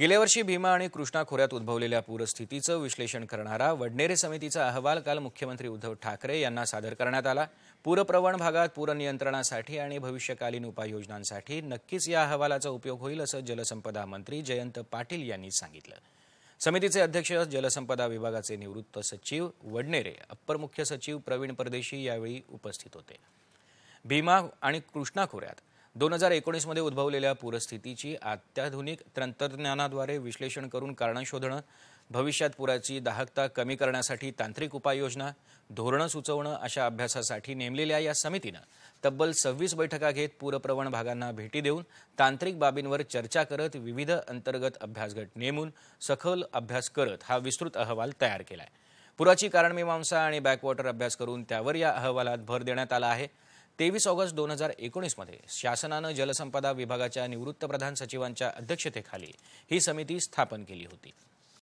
गेल्या वर्षी भीमा आणि कृष्णा खोऱ्यात उद्भवलेल्या पूरस्थितीचं विश्लेषण करणारा वडनेरे समितीचा अहवाल काल मुख्यमंत्री उद्धव ठाकरे यांना सादर करण्यात आला. पूरप्रवण भागात पूरनियंत्रणासाठी आणि भविष्यकालीन उपाययोजनांसाठी नक्कीच या अहवालाचा उपयोग होईल असं जलसंपदा मंत्री जयंत पाटील यांनी सांगितलं. समितीचे अध्यक्ष जलसंपदा विभागाचे निवृत्त सचिव वडनेरे अप्पर मुख्य सचिव प्रवीण परदेशी यावेळी उपस्थित होते. भीमा आणि कृष्णा खोऱ्यात दोन हजार एकोणीसमध्ये उद्भवलेल्या पूरस्थितीची अत्याधुनिक तंत्रज्ञानाद्वारे विश्लेषण करून कारणं शोधणं भविष्यात पुराची दाहकता कमी करण्यासाठी तांत्रिक उपाययोजना धोरणं सुचवणं अशा अभ्यासासाठी नेमलेल्या या समितीनं तब्बल सव्वीस बैठका घेत पूरप्रवण भागांना भेटी देऊन तांत्रिक बाबींवर चर्चा करत विविध अंतर्गत अभ्यासगट नेमून सखोल अभ्यास करत हा विस्तृत अहवाल तयार केला आहे पुराची कारणमीमांसा आणि बॅकवॉटर अभ्यास करून त्यावर या अहवालात भर देण्यात आला आहे. तेवीस ऑगस्ट दोन हजार एकोणीसमध्ये शासनानं जलसंपदा विभागाच्या निवृत्त प्रधान सचिवांच्या अध्यक्षतेखाली ही समिती स्थापन केली होती.